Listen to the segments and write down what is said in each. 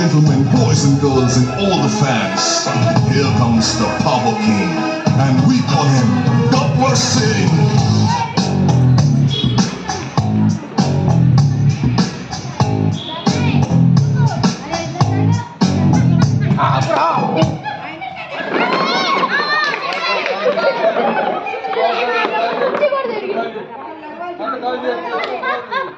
gentlemen, boys and girls, and all the fans, here comes the Power King, and we call him Gabbar Singh.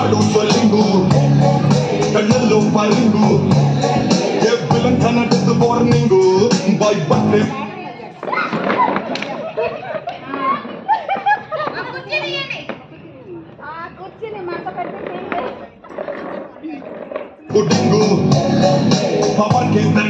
Carlos Balingo, Canelo Balingo, yeah, Bill and Canada the morning, by Butler. Pudingo, Pawan Ketan.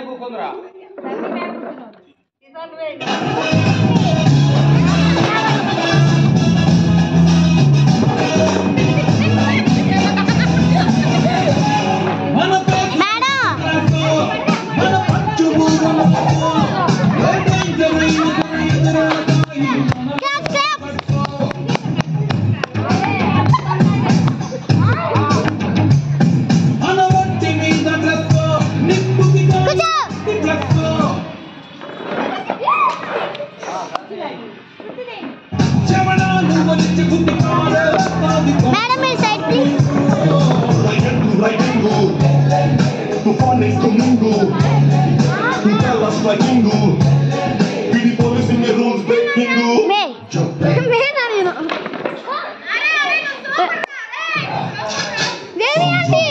ಮ್ಯಾಗ ಕುಂದ್ರ 我要